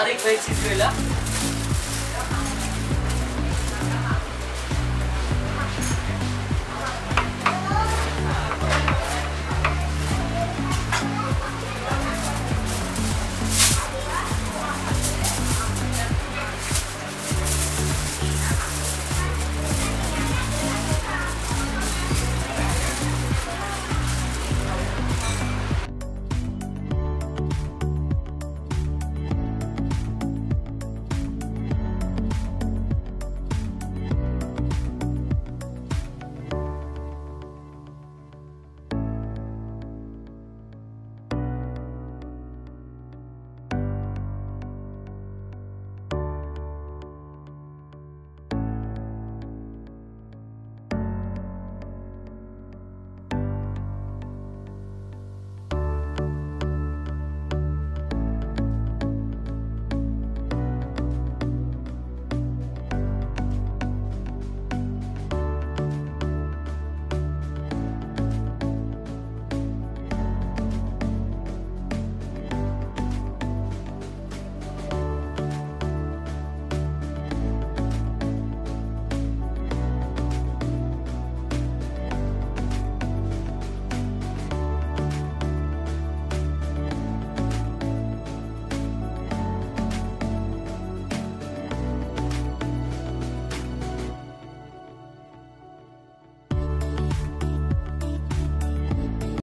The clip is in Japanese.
Tarık ve Tilbe